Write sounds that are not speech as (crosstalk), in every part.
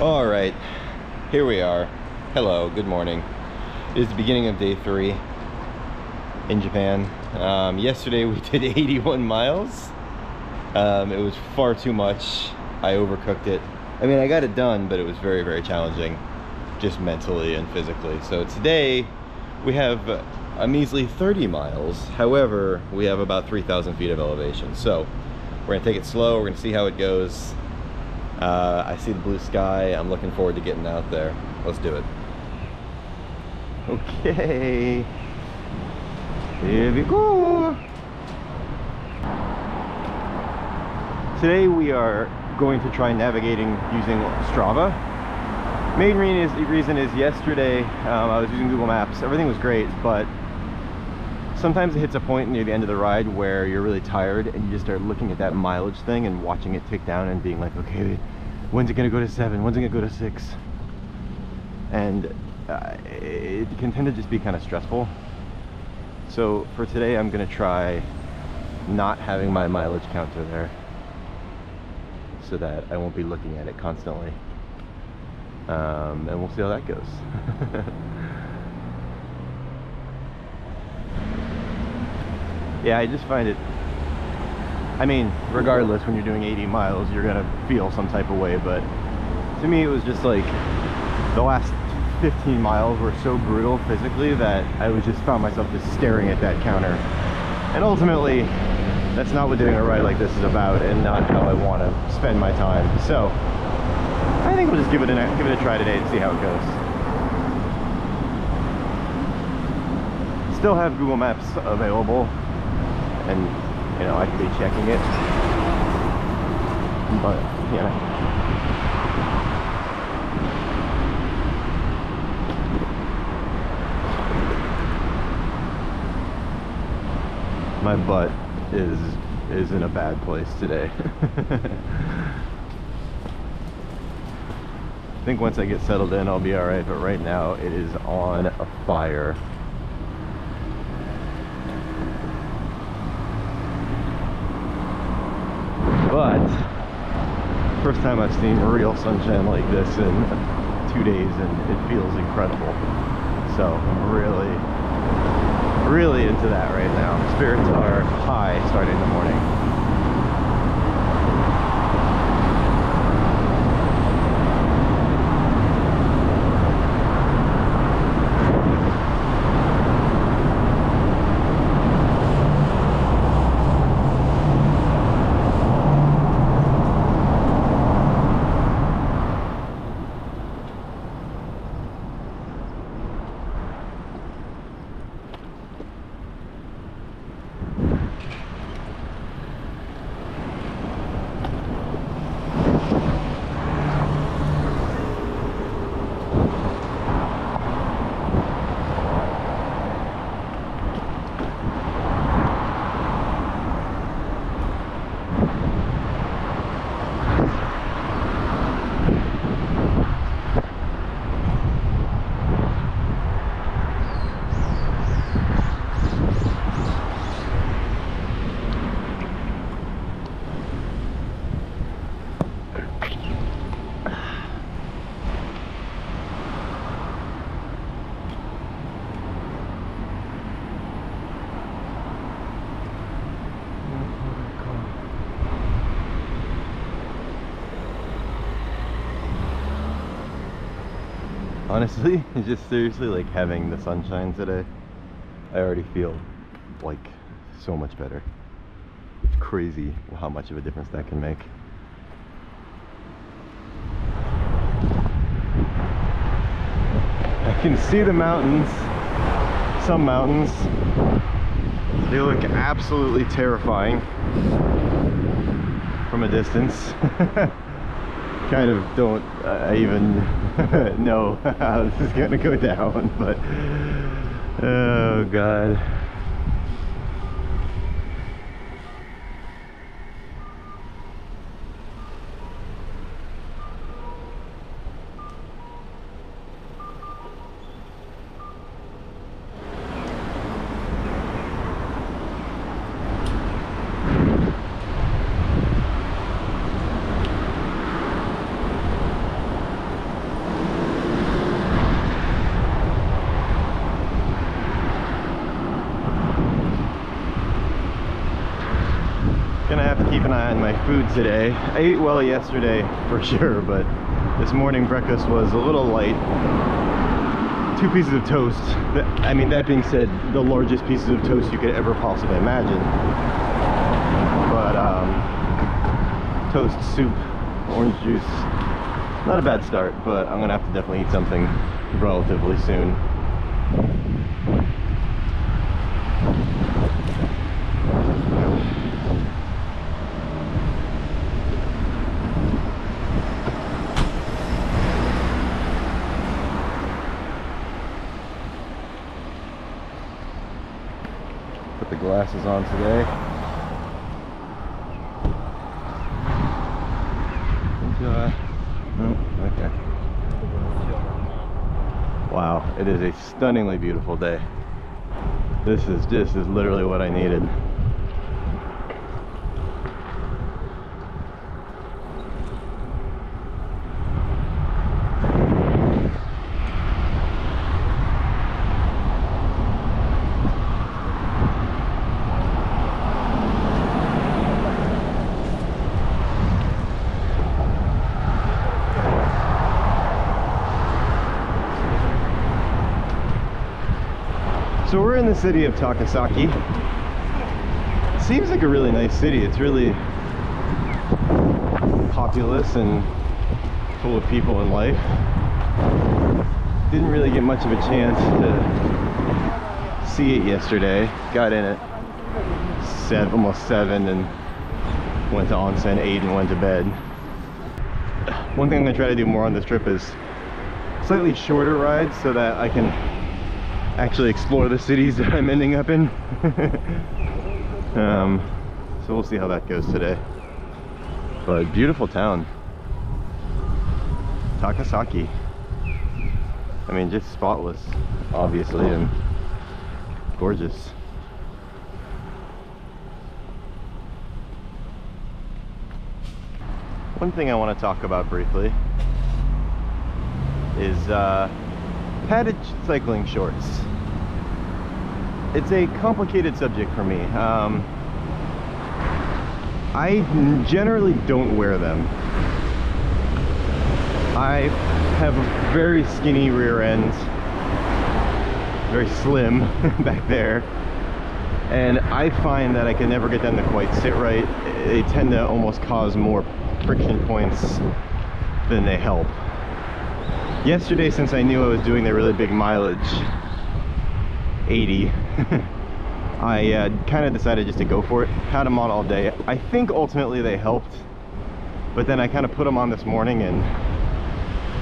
All right, here we are. Hello, good morning. It is the beginning of day three in Japan. Um, yesterday we (laughs) did 81 miles. Um, it was far too much. I overcooked it. I mean, I got it done, but it was very, very challenging, just mentally and physically. So today we have a measly 30 miles. However, we have about 3,000 feet of elevation. So we're gonna take it slow. We're gonna see how it goes. Uh, I see the blue sky. I'm looking forward to getting out there. Let's do it. Okay. Here we go. Today we are going to try navigating using Strava. Main reason is yesterday um, I was using Google Maps. Everything was great, but sometimes it hits a point near the end of the ride where you're really tired and you just start looking at that mileage thing and watching it tick down and being like, okay, when's it gonna go to seven? When's it gonna go to six? And uh, it can tend to just be kind of stressful. So for today, I'm gonna try not having my mileage counter there so that I won't be looking at it constantly. Um, and we'll see how that goes. (laughs) yeah, I just find it I mean, regardless, when you're doing 80 miles, you're gonna feel some type of way, but to me, it was just like the last 15 miles were so brutal physically that I was just found myself just staring at that counter. And ultimately, that's not what doing a ride like this is about and not how I want to spend my time. So, I think we'll just give it, a, give it a try today and see how it goes. Still have Google Maps available and you know, I could be checking it. But, you know. My butt is is in a bad place today. (laughs) I think once I get settled in I'll be alright, but right now it is on a fire. but first time I've seen real sunshine like this in two days and it feels incredible. So I'm really really into that right now. Spirits are high starting in the morning honestly (laughs) just seriously like having the sunshine today I already feel like so much better. It's crazy how much of a difference that can make. I can see the mountains some mountains. They look absolutely terrifying from a distance (laughs) kind of don't uh, even (laughs) know how this is gonna go down but oh god food today. I ate well yesterday (laughs) for sure, but this morning breakfast was a little light. Two pieces of toast. I mean, that being said, the largest pieces of toast you could ever possibly imagine. But um, toast, soup, orange juice. Not a bad start, but I'm gonna have to definitely eat something relatively soon. Put the glasses on today. Uh, no, okay. Wow, it is a stunningly beautiful day. This is this is literally what I needed. So we're in the city of Takasaki. Seems like a really nice city. It's really populous and full of people and life. Didn't really get much of a chance to see it yesterday. Got in at seven, almost seven, and went to onsen, eight and went to bed. One thing I'm gonna try to do more on this trip is slightly shorter rides so that I can actually explore the cities that I'm ending up in. (laughs) um, so we'll see how that goes today. But beautiful town. Takasaki. I mean, just spotless, obviously, and gorgeous. One thing I want to talk about briefly is uh, padded cycling shorts. It's a complicated subject for me. Um, I generally don't wear them. I have a very skinny rear ends, very slim (laughs) back there, and I find that I can never get them to quite sit right. They tend to almost cause more friction points than they help yesterday since I knew I was doing the really big mileage 80 (laughs) I uh, kind of decided just to go for it. Had them on all day. I think ultimately they helped but then I kind of put them on this morning and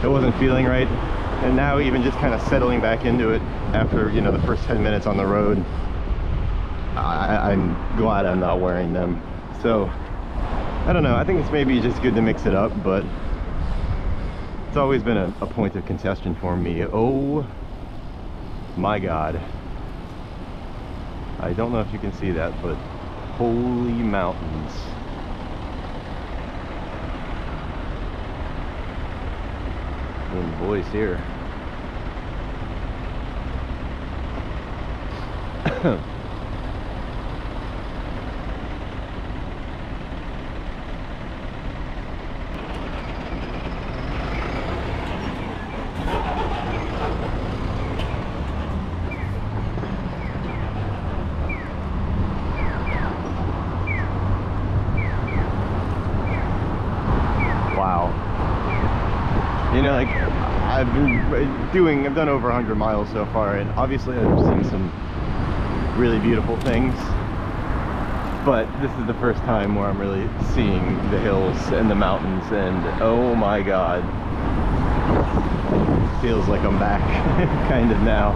it wasn't feeling right. And now even just kind of settling back into it after you know the first 10 minutes on the road I, I'm glad I'm not wearing them. So I don't know. I think it's maybe just good to mix it up but it's always been a, a point of contention for me. Oh my god. I don't know if you can see that, but holy mountains. And boys here. (coughs) (coughs) you know like I've been doing I've done over 100 miles so far and obviously I've seen some really beautiful things but this is the first time where I'm really seeing the hills and the mountains and oh my god feels like I'm back (laughs) kind of now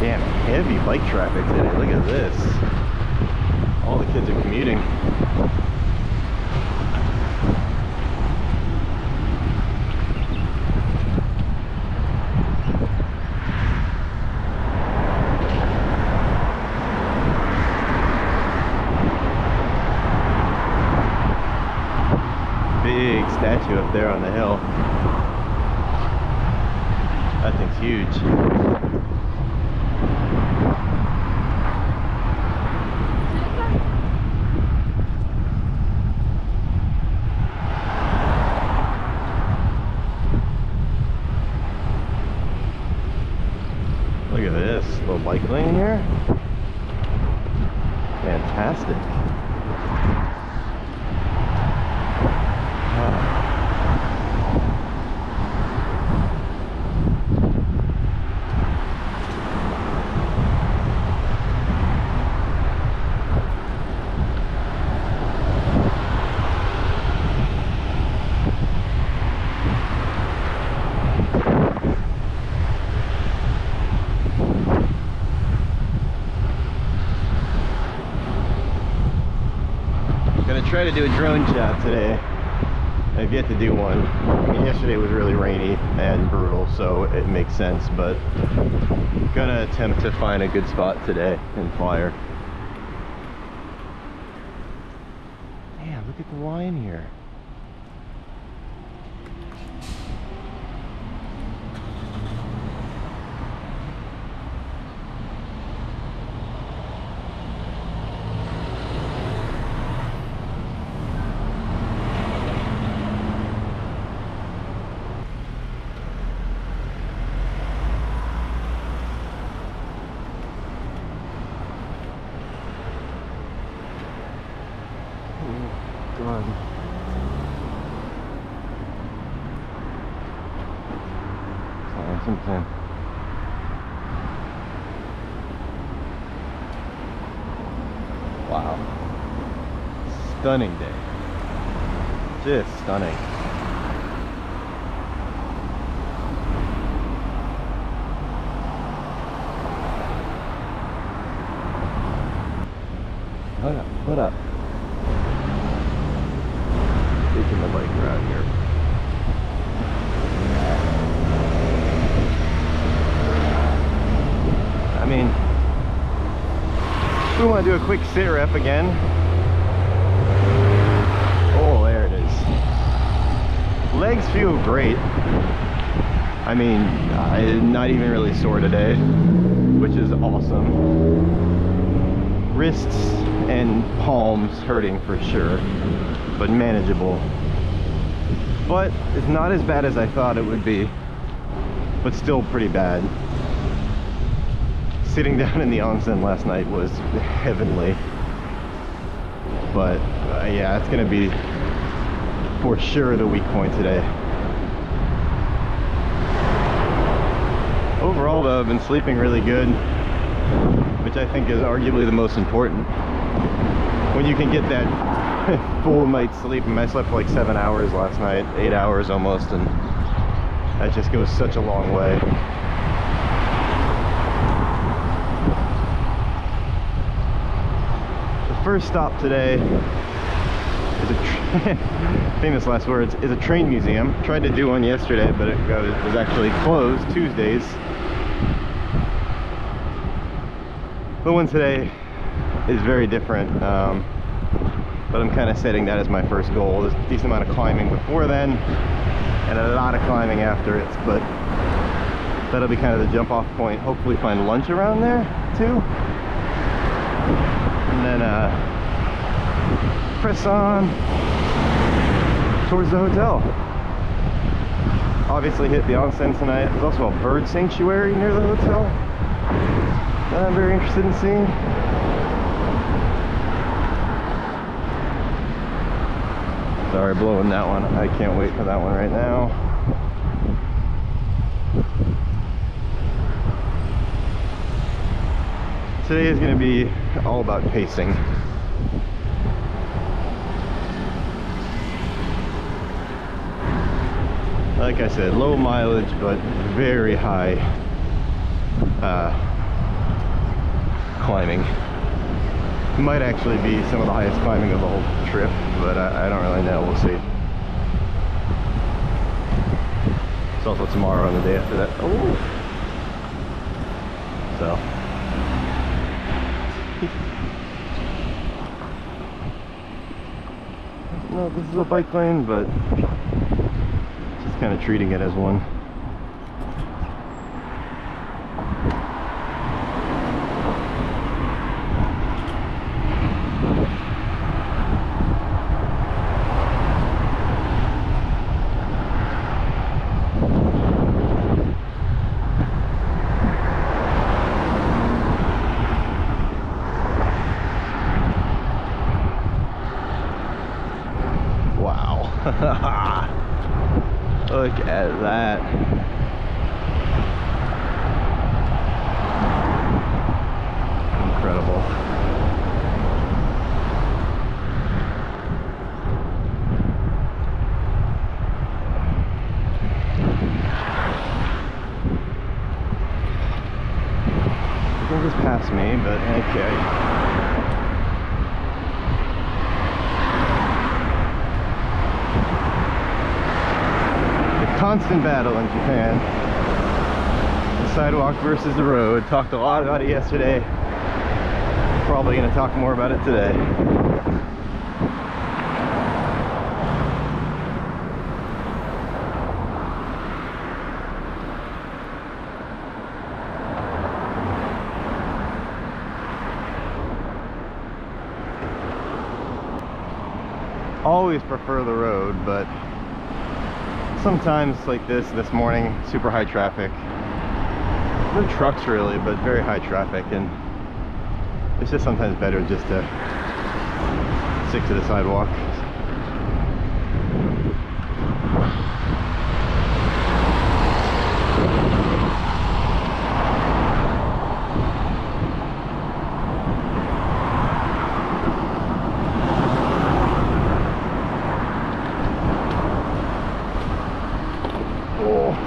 Damn, heavy bike traffic today. Look at this. All the kids are commuting. Big statue up there on the hill. That thing's huge. Look at this little bike lane here. Fantastic. Gonna do a drone shot today. I've yet to do one. I mean, yesterday was really rainy and brutal, so it makes sense, but gonna attempt to find a good spot today and flyer. Man, look at the line here. God. Sorry, something. Wow. Stunning day. Just stunning. Hold up, hold up. Taking the bike around here. I mean, we want to do a quick sit rep again. Oh, there it is. Legs feel great. I mean, I'm not even really sore today, which is awesome. Wrists and palms hurting for sure, but manageable. But it's not as bad as I thought it would be, but still pretty bad. Sitting (laughs) down in the onsen last night was heavenly. But uh, yeah, it's gonna be for sure the weak point today. Overall though, I've been sleeping really good, which I think is arguably the most important. When you can get that (laughs) full night's sleep, mean, I slept for like seven hours last night, eight hours almost, and that just goes such a long way. The first stop today is a (laughs) famous last words is a train museum. Tried to do one yesterday, but it was actually closed Tuesdays. The one today is very different, um, but I'm kind of setting that as my first goal. There's a decent amount of climbing before then, and a lot of climbing after it, but that'll be kind of the jump off point. Hopefully find lunch around there too. And then uh, press on towards the hotel. Obviously hit the onsen tonight. There's also a bird sanctuary near the hotel that I'm very interested in seeing. Sorry, blowing that one. I can't wait for that one right now. Today is going to be all about pacing. Like I said, low mileage, but very high uh, climbing. Might actually be some of the highest climbing of the whole trip, but I, I don't really know. We'll see. It's also tomorrow and the day after that. Oh! So. (laughs) No, this is a bike lane, but kind of treating it as one. incredible. I think it's past me, but okay. The constant battle in Japan. The sidewalk versus the road. Talked a lot about it yesterday. Probably going to talk more about it today. Always prefer the road, but sometimes like this this morning super high traffic no trucks really but very high traffic and it's just sometimes better just to stick to the sidewalk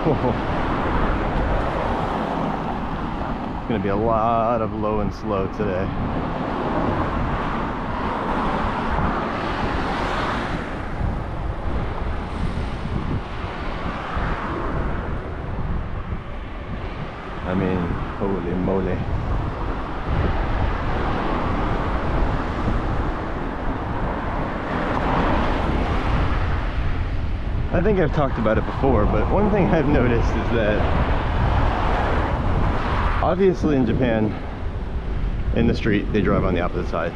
Oh. It's gonna be a lot of low and slow today. I mean, holy moly. I think I've talked about it before, but one thing I've noticed is that obviously in Japan, in the street, they drive on the opposite side.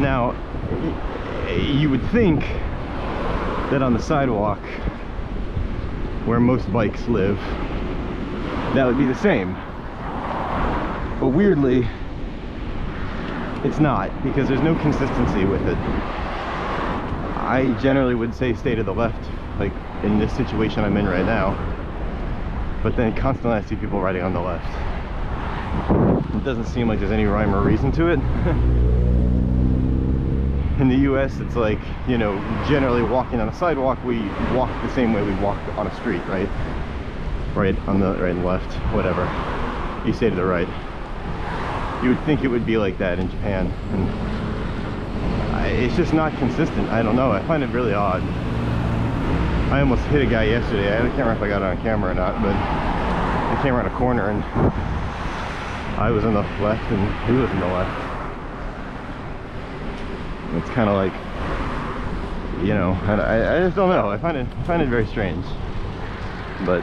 Now, you would think that on the sidewalk, where most bikes live, that would be the same. But weirdly, it's not because there's no consistency with it. I generally would say stay to the left, like in this situation I'm in right now. But then constantly I see people riding on the left. It doesn't seem like there's any rhyme or reason to it. (laughs) in the US, it's like, you know, generally walking on a sidewalk, we walk the same way we walk on a street, right? Right on the right and left, whatever. You say to the right. You would think it would be like that in Japan. And I, it's just not consistent. I don't know. I find it really odd. I almost hit a guy yesterday. I can't remember if I got it on camera or not, but I came around a corner and I was in the left and he was in the left. It's kind of like, you know, I, I just don't know. I find it I find it very strange, but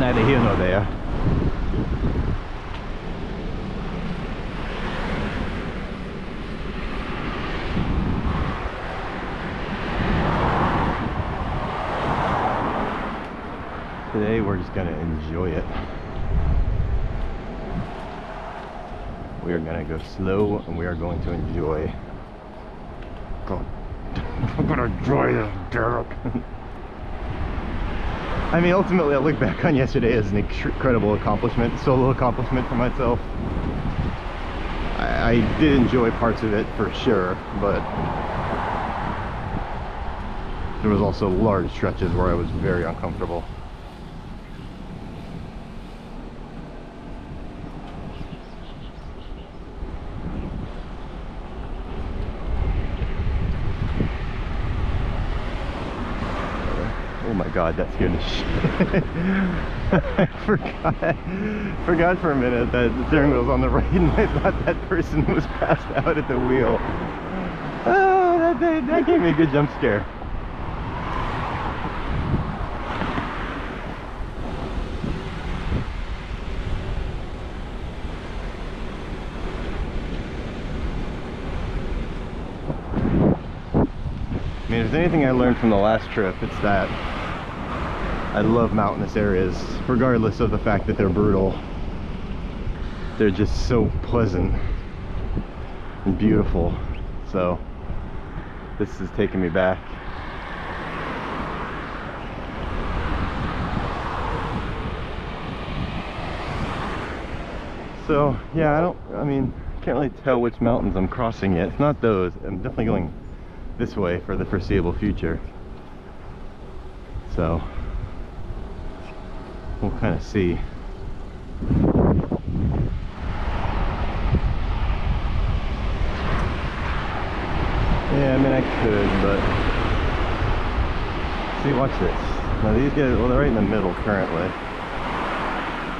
neither here nor there. Today we're just gonna enjoy it. We are gonna go slow and we are going to enjoy. God, (laughs) I'm gonna enjoy this, Derek. (laughs) I mean, ultimately, I look back on yesterday as an incredible accomplishment, solo accomplishment for myself. I, I did enjoy parts of it for sure, but there was also large stretches where I was very uncomfortable. Oh my god, that's the (laughs) shit. I forgot, forgot for a minute that the steering wheel's on the right and I thought that person was passed out at the wheel. Oh, that, that, that gave me a good jump scare. I mean, if there's anything I learned from the last trip, it's that I love mountainous areas, regardless of the fact that they're brutal. They're just so pleasant and beautiful. So, this is taking me back. So yeah, I don't. I mean, I can't really tell which mountains I'm crossing yet. It's not those. I'm definitely going this way for the foreseeable future. So we'll kind of see. Yeah, I mean I could, but see, watch this. Now these guys, well, they're right in the middle currently.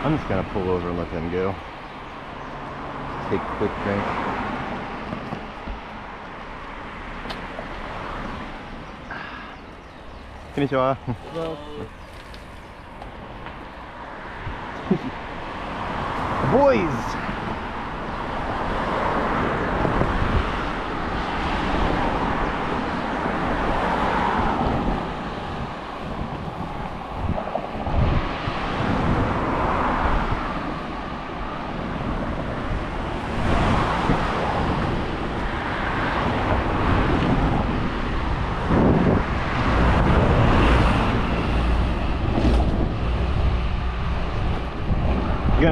I'm just gonna pull over and let them go. Take a quick drink. (sighs) Konnichiwa. Boys!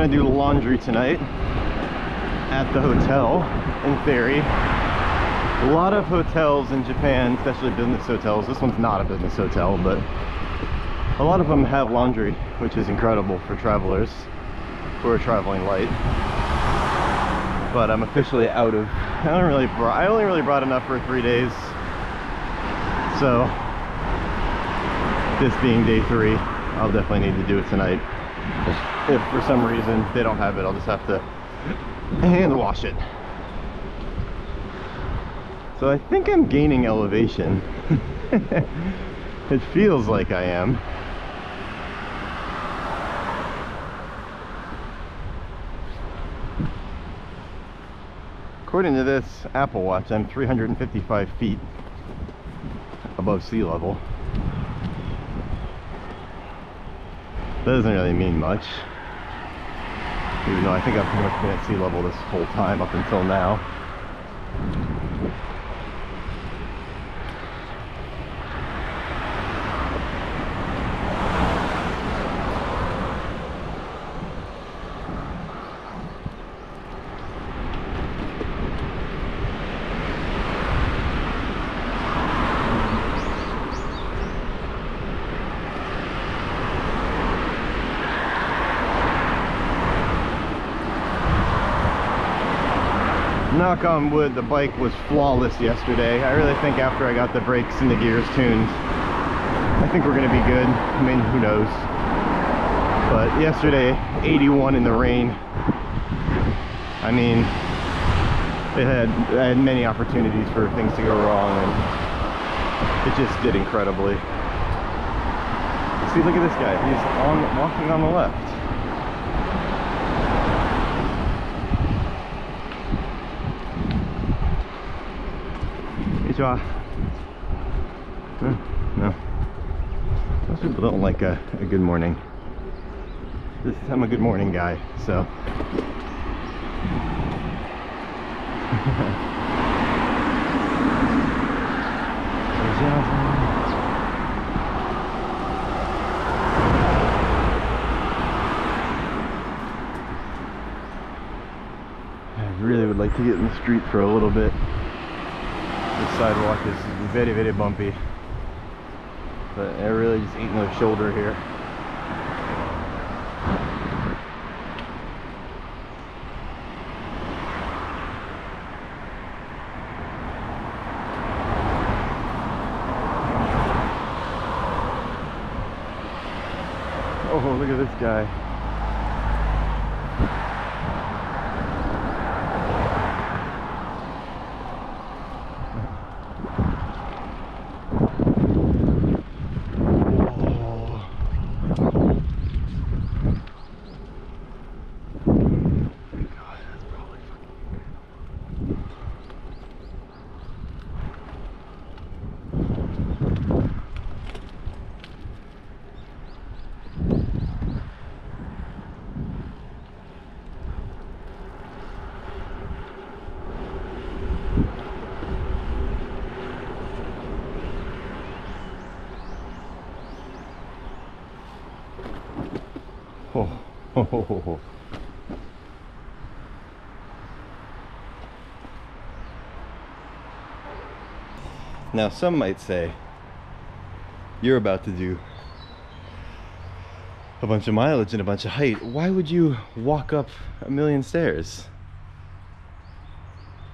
Gonna do laundry tonight at the hotel in theory. A lot of hotels in Japan especially business hotels this one's not a business hotel but a lot of them have laundry which is incredible for travelers who are traveling light. But I'm officially out of I don't really I only really brought enough for three days. So this being day three I'll definitely need to do it tonight if for some reason they don't have it I'll just have to hand wash it. So I think I'm gaining elevation. (laughs) It feels like I am. According to this Apple watch I'm 355 feet above sea level that doesn't really mean much. Even though I think I've pretty much been at sea level this whole time up until now knock on wood, the bike was flawless yesterday. I really think after I got the brakes and the gears tuned, I think we're gonna be good. I mean, who knows? But yesterday, 81 in the rain. I mean, it had, I had many opportunities for things to go wrong and it just did incredibly. See, look at this guy. He's on walking on the left. No. Most people don't like a, a good morning. This, I'm a good morning guy, so. (laughs) I really would like to get in the street for a little bit sidewalk is very very bumpy but I really just ain't no shoulder here Oh, look at this guy. Now some might say, you're about to do a bunch of mileage and a bunch of height. Why would you walk up a million stairs?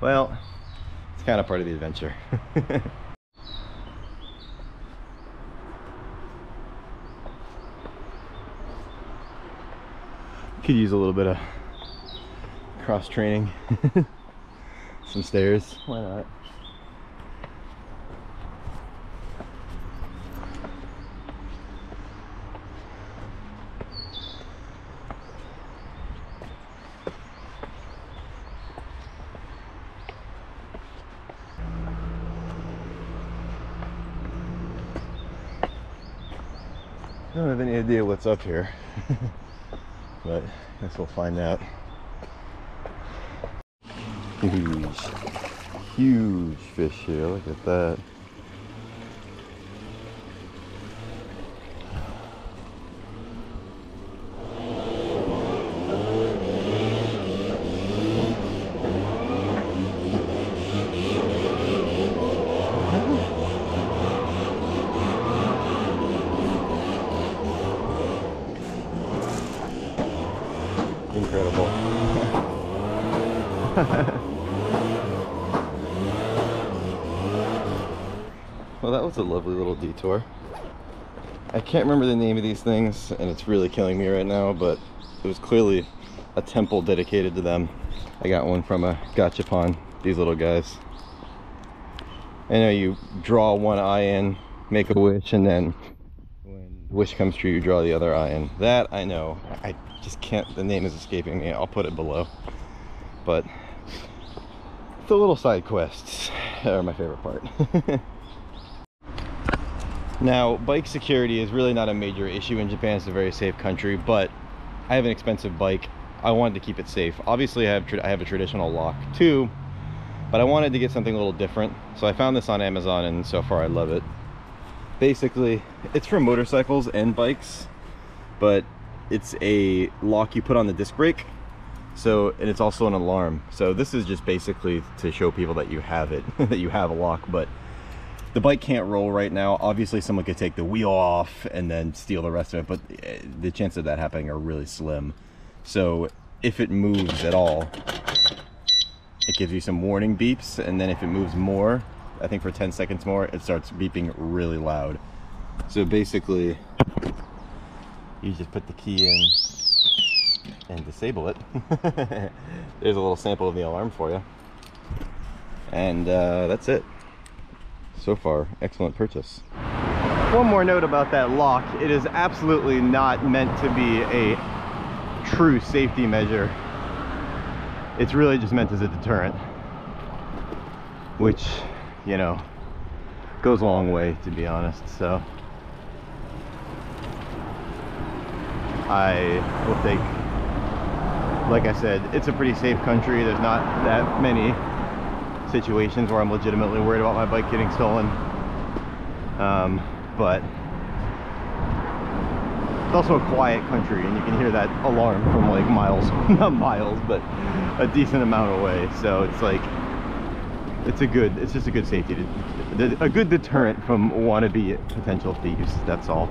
Well, it's kind of part of the adventure. (laughs) Could use a little bit of cross training. (laughs) Some stairs, why not? I don't have any idea what's up here, (laughs) but I guess we'll find out. Huge, huge fish here. Look at that. Incredible. Well, that was a lovely little detour. I can't remember the name of these things, and it's really killing me right now, but it was clearly a temple dedicated to them. I got one from a gachapon, these little guys. I know you draw one eye in, make a wish, and then when the wish comes true, you draw the other eye in. That I know. I just can't, the name is escaping me. I'll put it below. But the little side quests are my favorite part. (laughs) now, bike security is really not a major issue in Japan. It's a very safe country, but I have an expensive bike. I wanted to keep it safe. Obviously, I have, I have a traditional lock too, but I wanted to get something a little different. So I found this on Amazon and so far I love it. Basically, it's for motorcycles and bikes, but it's a lock you put on the disc brake so and it's also an alarm so this is just basically to show people that you have it (laughs) that you have a lock but the bike can't roll right now obviously someone could take the wheel off and then steal the rest of it but eh, the chances of that happening are really slim so if it moves at all it gives you some warning beeps and then if it moves more i think for 10 seconds more it starts beeping really loud so basically you just put the key in and disable it. (laughs) There's a little sample of the alarm for you. And uh, that's it. So far, excellent purchase. One more note about that lock. It is absolutely not meant to be a true safety measure. It's really just meant as a deterrent. Which, you know, goes a long way to be honest, so. I will think, like I said, it's a pretty safe country. There's not that many situations where I'm legitimately worried about my bike getting stolen. Um, but it's also a quiet country and you can hear that alarm from like miles, (laughs) not miles, but a decent amount away. So it's like, it's a good, it's just a good safety, a good deterrent from wannabe potential thieves, that's all.